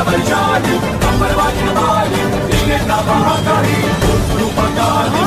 దేశముక్త పరిచాలి కంబరవాచిన Vali Sriganga Mahakali రూపకాళి